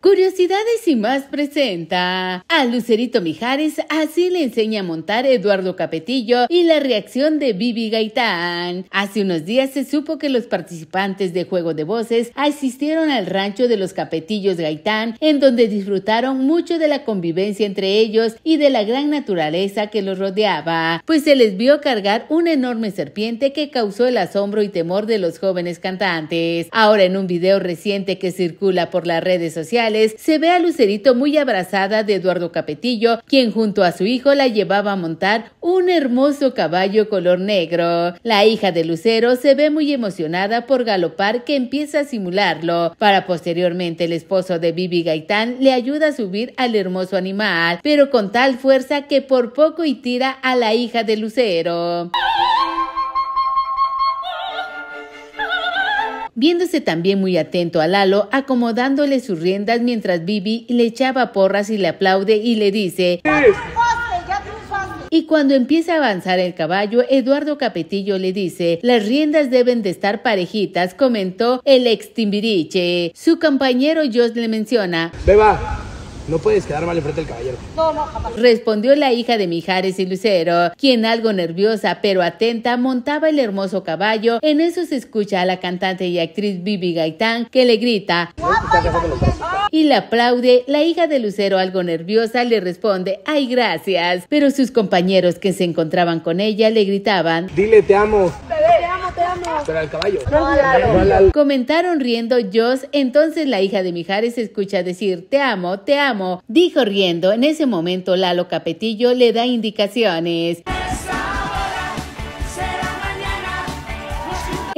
Curiosidades y más presenta a Lucerito Mijares, así le enseña a montar Eduardo Capetillo y la reacción de Bibi Gaitán. Hace unos días se supo que los participantes de Juego de Voces asistieron al rancho de los Capetillos Gaitán, en donde disfrutaron mucho de la convivencia entre ellos y de la gran naturaleza que los rodeaba, pues se les vio cargar una enorme serpiente que causó el asombro y temor de los jóvenes cantantes. Ahora en un video reciente que circula por las redes sociales, se ve a Lucerito muy abrazada de Eduardo Capetillo, quien junto a su hijo la llevaba a montar un hermoso caballo color negro. La hija de Lucero se ve muy emocionada por galopar que empieza a simularlo, para posteriormente el esposo de Bibi Gaitán le ayuda a subir al hermoso animal, pero con tal fuerza que por poco y tira a la hija de Lucero. Viéndose también muy atento a Lalo, acomodándole sus riendas mientras Bibi le echaba porras y le aplaude y le dice... Y cuando empieza a avanzar el caballo, Eduardo Capetillo le dice, las riendas deben de estar parejitas, comentó el ex Timbiriche. Su compañero Josh le menciona, Beba, no puedes quedar mal enfrente del caballero. No, no, Respondió la hija de Mijares y Lucero, quien algo nerviosa pero atenta montaba el hermoso caballo. En eso se escucha a la cantante y actriz Bibi Gaitán que le grita y le aplaude. La hija de Lucero, algo nerviosa, le responde, ay, gracias. Pero sus compañeros que se encontraban con ella le gritaban, dile te amo. Te amo, te amo. Pero al caballo. Comentaron riendo Joss, entonces la hija de Mijares escucha decir, te amo, te amo dijo riendo. En ese momento Lalo Capetillo le da indicaciones.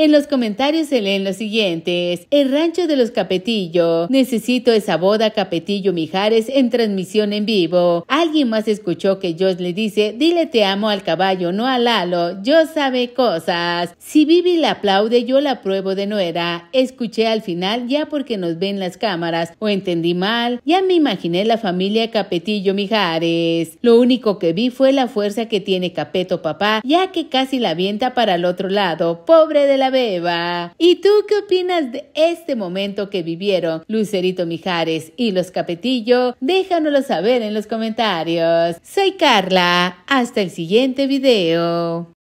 En los comentarios se leen los siguientes. El rancho de los Capetillo. Necesito esa boda Capetillo Mijares en transmisión en vivo. Alguien más escuchó que Josh le dice, dile te amo al caballo, no a Lalo. Yo sabe cosas. Si Vivi la aplaude, yo la pruebo de nuera. Escuché al final ya porque nos ven las cámaras. O entendí mal. Ya me imaginé la familia Capetillo Mijares. Lo único que vi fue la fuerza que tiene Capeto papá, ya que casi la avienta para el otro lado. Pobre de la beba. ¿Y tú qué opinas de este momento que vivieron Lucerito Mijares y los Capetillo? Déjanoslo saber en los comentarios. Soy Carla. Hasta el siguiente video.